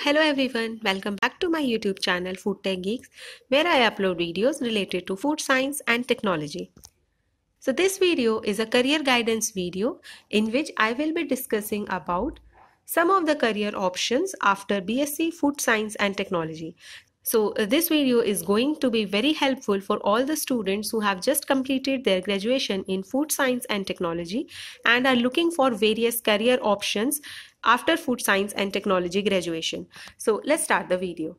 Hello everyone, welcome back to my YouTube channel Food Tech Geeks where I upload videos related to food science and technology. So this video is a career guidance video in which I will be discussing about some of the career options after BSc Food Science and Technology. So uh, this video is going to be very helpful for all the students who have just completed their graduation in food science and technology and are looking for various career options after food science and technology graduation. So let's start the video.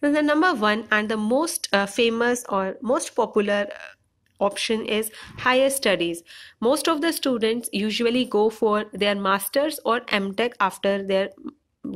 So the number one and the most uh, famous or most popular uh, option is higher studies. Most of the students usually go for their masters or mtech after their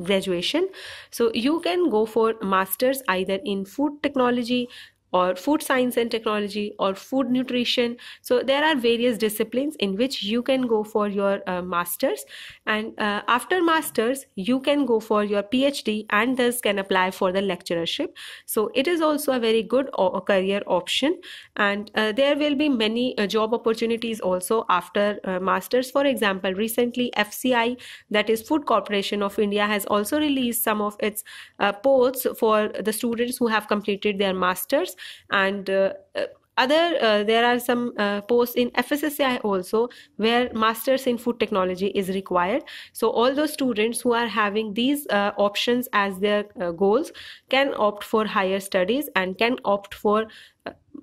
graduation. So you can go for masters either in food technology or food science and technology or food nutrition. So there are various disciplines in which you can go for your uh, masters. And uh, after masters you can go for your phd and thus can apply for the lecturership so it is also a very good career option. And uh, there will be many uh, job opportunities also after uh, masters. For example recently fci that is food corporation of india has also released some of its uh, posts for the students who have completed their masters and uh, uh, other uh, there are some uh, posts in fssai also where masters in food technology is required. So all those students who are having these uh, options as their uh, goals can opt for higher studies and can opt for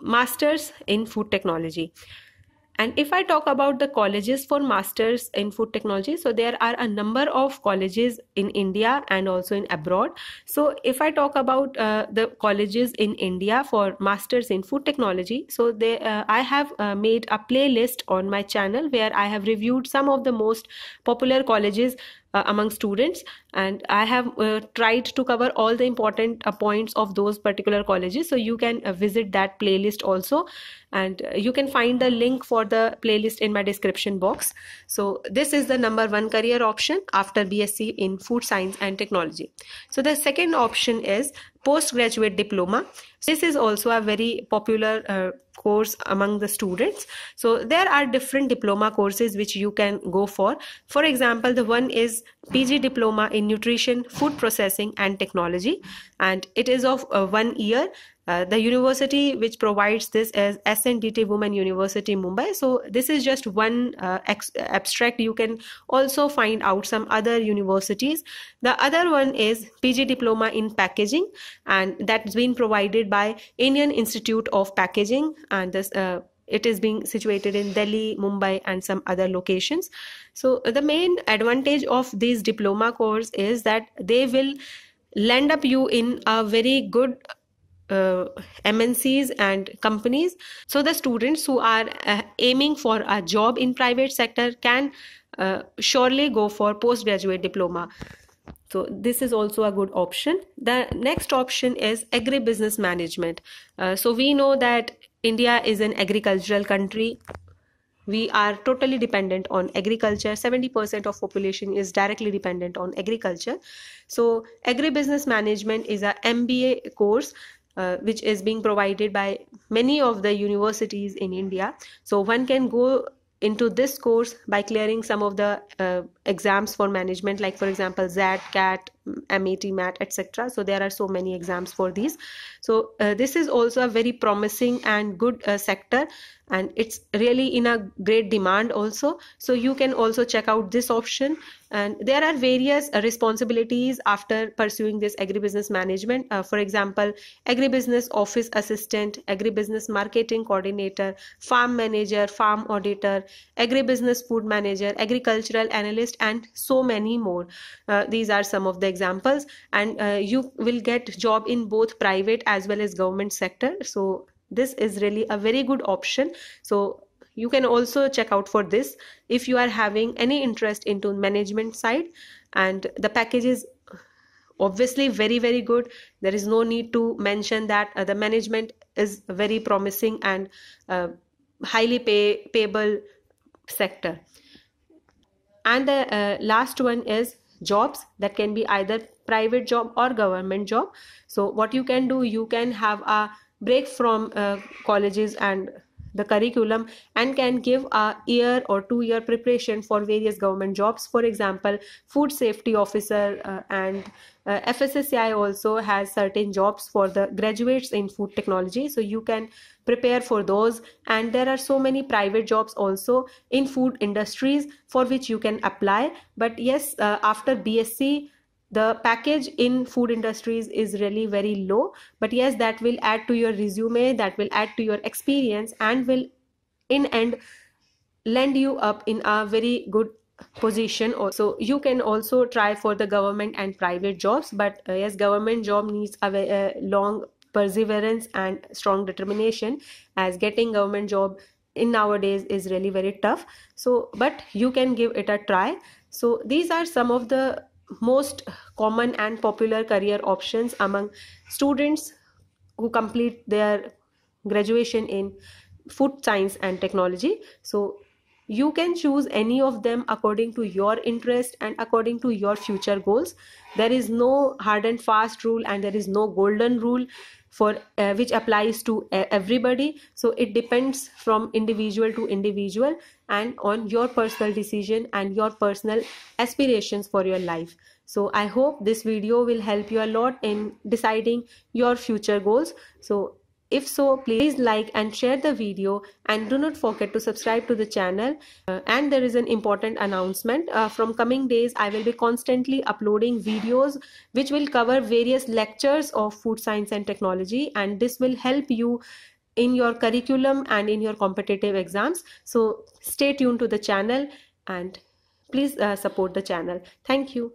masters in food technology and if I talk about the colleges for masters in food technology, so there are a number of colleges in India and also in abroad. So if I talk about uh, the colleges in India for masters in food technology, so they, uh, I have uh, made a playlist on my channel where I have reviewed some of the most popular colleges uh, among students and i have uh, tried to cover all the important uh, points of those particular colleges. So you can uh, visit that playlist also and uh, you can find the link for the playlist in my description box. So this is the number one career option after bsc in food science and technology. So the second option is postgraduate diploma. This is also a very popular uh, course among the students. So there are different diploma courses which you can go for. For example the one is pg diploma in nutrition food processing and technology. And it is of uh, one year uh, the university which provides this is SNDT Women University Mumbai. So this is just one uh, abstract. You can also find out some other universities. The other one is PG Diploma in Packaging and that's been provided by Indian Institute of Packaging and this uh, it is being situated in Delhi, Mumbai, and some other locations. So, the main advantage of these diploma course is that they will land up you in a very good uh, MNCs and companies. So the students who are uh, aiming for a job in private sector can uh, surely go for postgraduate diploma. So this is also a good option. The next option is agribusiness management. Uh, so we know that India is an agricultural country we are totally dependent on agriculture 70% of population is directly dependent on agriculture so agribusiness management is a mba course uh, which is being provided by many of the universities in India. So one can go into this course by clearing some of the uh, exams for management like for example XAT, CAT, MAT, MAT, etc. So there are so many exams for these. So uh, this is also a very promising and good uh, sector and it's really in a great demand also so you can also check out this option and there are various responsibilities after pursuing this agribusiness management uh, for example agribusiness office assistant agribusiness marketing coordinator farm manager farm auditor agribusiness food manager agricultural analyst and so many more uh, these are some of the examples and uh, you will get job in both private as well as government sector. So this is really a very good option. So you can also check out for this if you are having any interest into management side. And the package is obviously very very good. There is no need to mention that uh, the management is very promising and uh, highly pay, payable sector. And the uh, last one is jobs that can be either private job or government job. So what you can do you can have a break from uh, colleges and the curriculum and can give a year or two year preparation for various government jobs. For example food safety officer uh, and uh, fssai also has certain jobs for the graduates in food technology. So you can prepare for those. And there are so many private jobs also in food industries for which you can apply. But yes uh, after bsc the package in food industries is really very low but yes that will add to your resume that will add to your experience and will in end lend you up in a very good position also you can also try for the government and private jobs but uh, yes government job needs a, a long perseverance and strong determination as getting government job in nowadays is really very tough. So but you can give it a try. So these are some of the most common and popular career options among students who complete their graduation in food science and technology. So you can choose any of them according to your interest and according to your future goals. There is no hard and fast rule and there is no golden rule for uh, which applies to uh, everybody. So it depends from individual to individual and on your personal decision and your personal aspirations for your life. So i hope this video will help you a lot in deciding your future goals. So if so, please like and share the video and do not forget to subscribe to the channel. Uh, and there is an important announcement. Uh, from coming days, I will be constantly uploading videos which will cover various lectures of food science and technology and this will help you in your curriculum and in your competitive exams. So stay tuned to the channel and please uh, support the channel. Thank you.